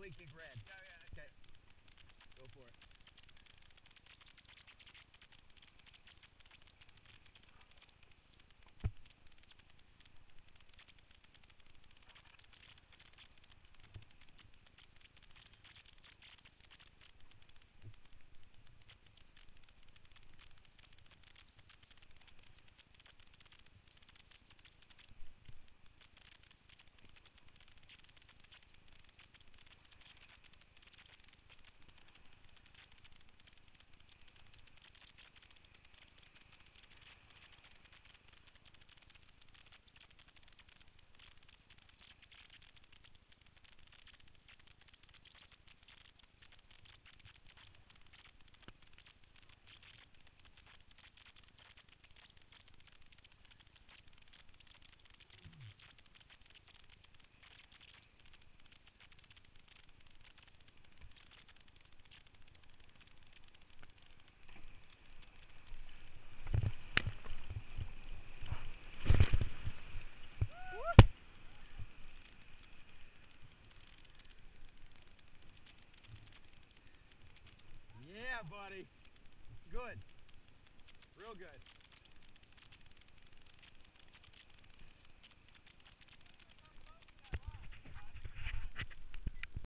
blinking red. Yeah, yeah. Okay. Go for it. Yeah, buddy. Good. Real good.